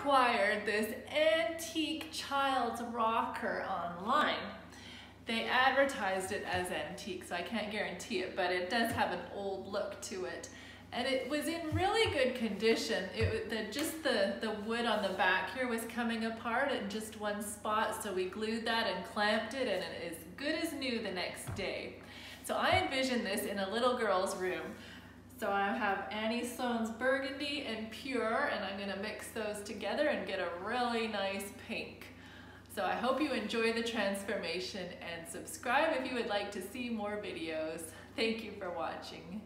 acquired this antique child's rocker online. They advertised it as antique, so I can't guarantee it, but it does have an old look to it. And it was in really good condition. It the, just the, the wood on the back here was coming apart in just one spot, so we glued that and clamped it, and it is good as new the next day. So I envision this in a little girl's room. So I have Annie Sloan's Burgundy and Pure, and I'm gonna mix those together and get a really nice pink. So I hope you enjoy the transformation and subscribe if you would like to see more videos. Thank you for watching.